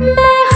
美好。